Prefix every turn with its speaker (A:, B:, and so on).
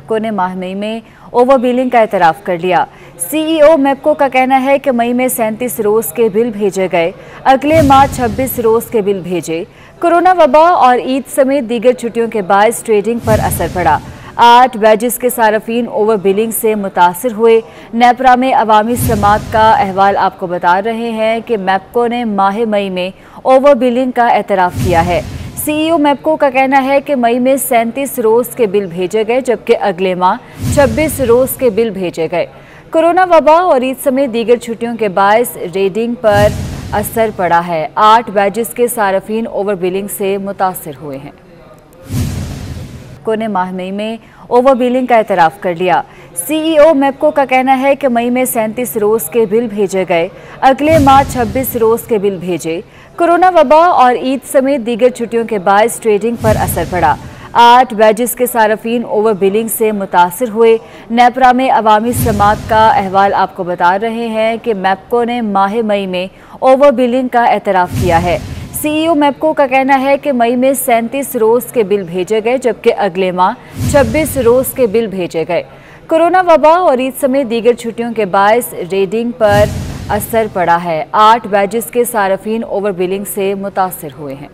A: को ने माह मई में ओवर बिलिंग का एतराफ़ कर लिया। सीईओ मेपको का कहना है कि मई में सैंतीस रोज के बिल भेजे गए। अगले माह 26 रोज के बिल भेजे। कोरोना वबा और ईद समेत दीगर छुट्टियों के बायस ट्रेडिंग पर असर पड़ा। आठ बैजेस के सार्फिन ओवर बिलिंग से मुतासर हुए। नेपरा में अवामी समात का अहवाल आपको बता रहे हैं कि मैपको ने माह मई में ओवर बिलिंग का एतराफ़ किया है। सीईओ मैपको का कहना है कि मई में सैंतीस रोज के बिल भेजे गए जबकि अगले माह 26 रोज के बिल भेजे गए कोरोना वबा और ईद समेत दीगर छुट्टियों के बायस रेडिंग पर असर पड़ा है आठ बैजेस के सार्फिन ओवर बिलिंग से मुतासर हुए हैं को ने माह मई में ओवर बिलिंग का एतराफ़ कर लिया सीईओ मेपको का कहना है कि मई में सैंतीस रोज के बिल भेजे गए। अगले माह 26 रोज के बिल भेजे। कोरोना वबा और ईद समेत दीगर छुट्टियों के बायस ट्रेडिंग पर असर पड़ा। आठ बैजेस के सार्फिन ओवर बिलिंग से मुतासर हुए। नेपरा में अवामी समात का अहवाल आपको बता रहे हैं कि मैपको ने माह मई में ओवर बिलिंग का एतराफ़ किया है। सीईओ मैपको का कहना है कि मई में सैंतीस रोज के बिल भेजे गए, जबकि अगले माह 26 रोज के बिल भेजे गए। कोरोना वबा और ईद समेत दीगर छुट्टियों के बायस रेडिंग पर असर पड़ा है। आठ बैजेस के सार्फिन ओवर बिलिंग से मुतासर हुए हैं।